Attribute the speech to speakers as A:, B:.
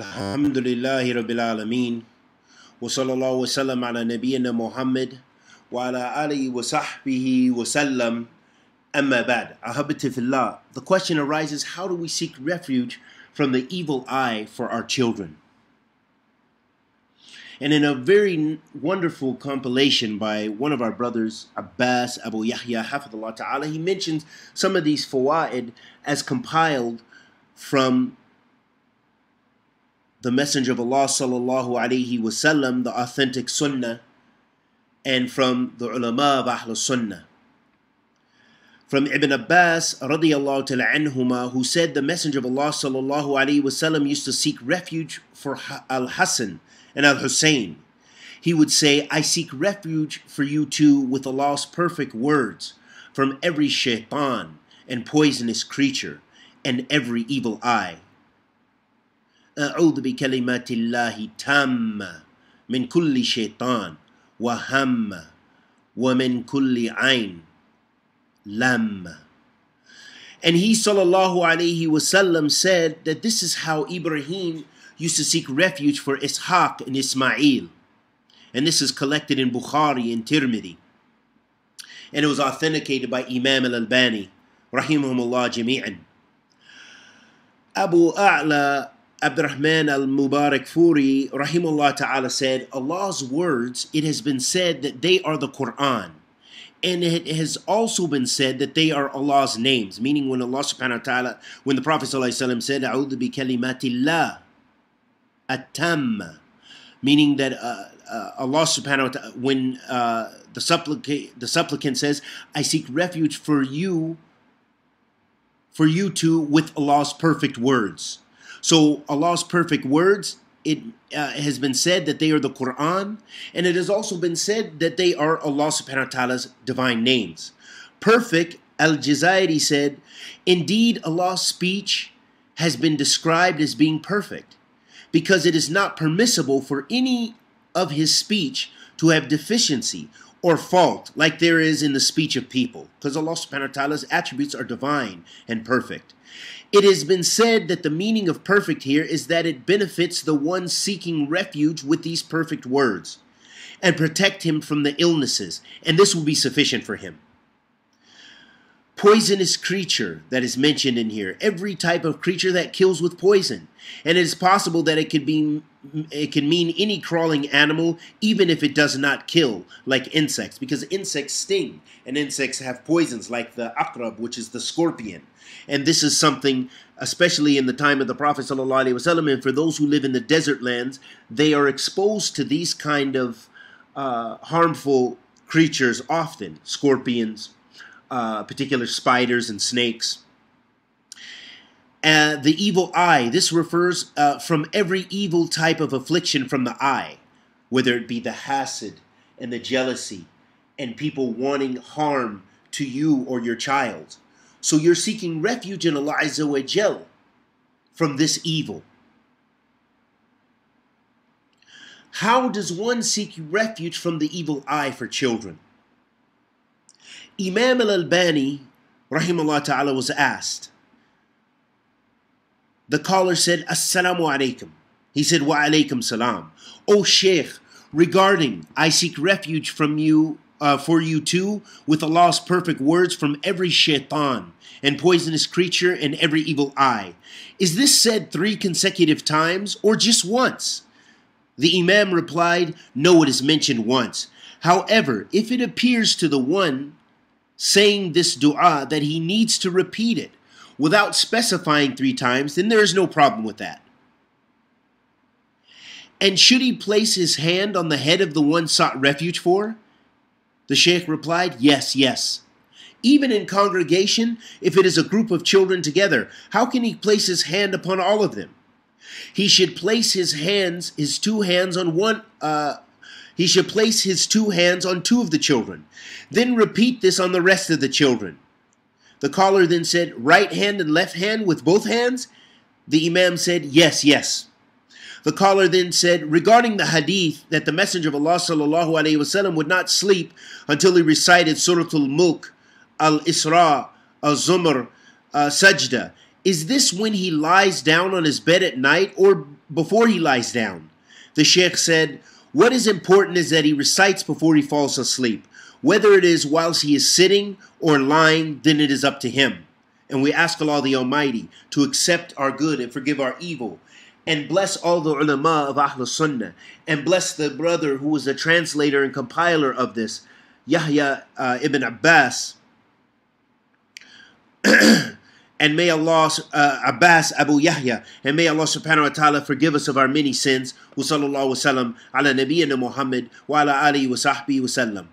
A: الحمد لله رب العالمين وصلى الله وسلم على نبينا محمد وعلى آله وصحبه وسلم أما بعد أحبتي في الله The question arises how do we seek refuge from the evil eye for our children? And in a very wonderful compilation by one of our brothers, Abbas Abu Yahya Hafidullah Ta'ala, he mentions some of these fawaid as compiled from the Messenger of Allah sallallahu alaihi wasallam, the authentic Sunnah, and from the ulama of Ahl Sunnah. From Ibn Abbas radiallahu ta'ala who said the Messenger of Allah sallallahu alaihi wasallam used to seek refuge for Al Hassan and Al Hussein. He would say, I seek refuge for you two with Allah's perfect words from every shaitan and poisonous creature and every evil eye. أعوذ بكلمات الله تامة من كل شيطان وهم ومن كل عين لم And he sallallahu alayhi wasallam said that this is how Ibrahim used to seek refuge for Ishaq and Ismail. And this is collected in Bukhari and Tirmidhi. And it was authenticated by Imam al-Albani, rahimahumullah jami'an. Abu A'la Abdurrahman al Mubarakpuri, rahimullah ta'ala, said, Allah's words, it has been said that they are the Quran. And it has also been said that they are Allah's names, meaning when Allah subhanahu wa ta'ala, when the Prophet said, A'udhu bi kalimatillah atam, meaning that uh, uh, Allah subhanahu wa ta'ala, when uh, the, supplicant, the supplicant says, I seek refuge for you, for you two with Allah's perfect words. So Allah's perfect words, it uh, has been said that they are the Quran, and it has also been said that they are Allah subhanahu wa ta'ala's divine names. Perfect, Al Jazairi said, Indeed, Allah's speech has been described as being perfect, because it is not permissible for any of his speech to have deficiency or fault like there is in the speech of people, because Allah subhanahu wa ta'ala's attributes are divine and perfect. It has been said that the meaning of perfect here is that it benefits the one seeking refuge with these perfect words and protect him from the illnesses, and this will be sufficient for him. Poisonous creature that is mentioned in here, every type of creature that kills with poison. And it is possible that it could be it can mean any crawling animal, even if it does not kill, like insects, because insects sting, and insects have poisons, like the akrab, which is the scorpion. And this is something, especially in the time of the Prophet ﷺ, and for those who live in the desert lands, they are exposed to these kind of uh, harmful creatures often, scorpions, uh, particular spiders and snakes. Uh, the evil eye, this refers uh, from every evil type of affliction from the eye, whether it be the hasad and the jealousy and people wanting harm to you or your child. So you're seeking refuge in Allah Azza from this evil. How does one seek refuge from the evil eye for children? Imam al-Albani, rahimahullah ta'ala, was asked, the caller said, Assalamu alaikum. He said, Wa alaikum salam. O Sheikh, regarding, I seek refuge from you, uh, for you too, with Allah's perfect words from every shaitan and poisonous creature and every evil eye. Is this said three consecutive times or just once? The Imam replied, No, it is mentioned once. However, if it appears to the one saying this dua that he needs to repeat it, without specifying three times, then there is no problem with that. And should he place his hand on the head of the one sought refuge for? The Sheikh replied, Yes, yes. Even in congregation, if it is a group of children together, how can he place his hand upon all of them? He should place his hands, his two hands on one, uh, he should place his two hands on two of the children. Then repeat this on the rest of the children. The caller then said, Right hand and left hand with both hands? The Imam said, Yes, yes. The caller then said, regarding the hadith that the Messenger of Allah وسلم, would not sleep until he recited Surah Al Mulk, Al Isra, Al Zumr, uh, Sajda, Is this when he lies down on his bed at night or before he lies down? The Sheikh said, what is important is that he recites before he falls asleep. Whether it is whilst he is sitting or lying, then it is up to him. And we ask Allah the Almighty to accept our good and forgive our evil. And bless all the ulama of Ahl Sunnah. And bless the brother who was the translator and compiler of this, Yahya uh, ibn Abbas. and may Allah, uh, Abbas Abu Yahya, and may Allah subhanahu wa ta'ala forgive us of our many sins. Wa sallallahu wa sallam ala nabiyyina Muhammad wa ala alihi wa sahbihi wa sallam.